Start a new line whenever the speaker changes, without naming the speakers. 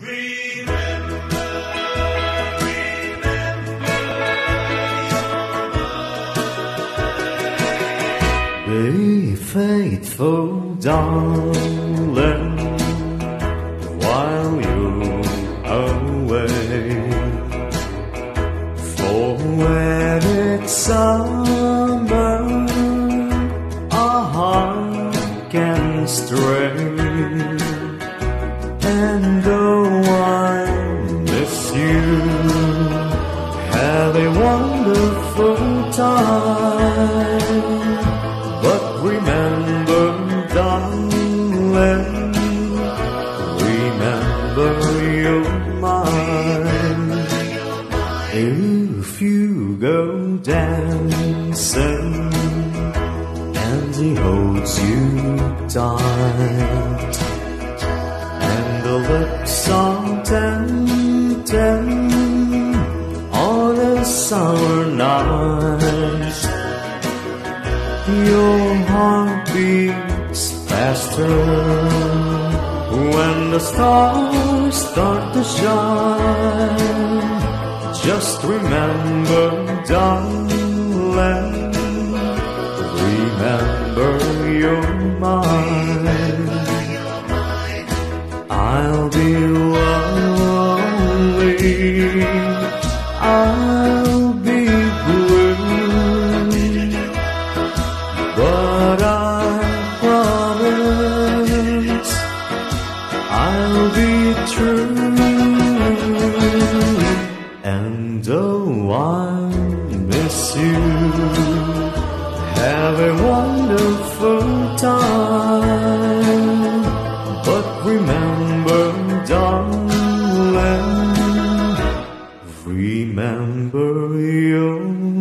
Be faithful, darling, while you're away. For when it's summer, our heart can stray. And though I miss you, have a wonderful time. But remember, darling, remember you're mine. If you go dancing and he holds you tight, the lips are tempting on a summer night your heart beats faster when the stars start to shine. Just remember, darling, remember you're mine. But I promise I'll be true. And though I miss you, have a wonderful time. But remember, darling, remember mine.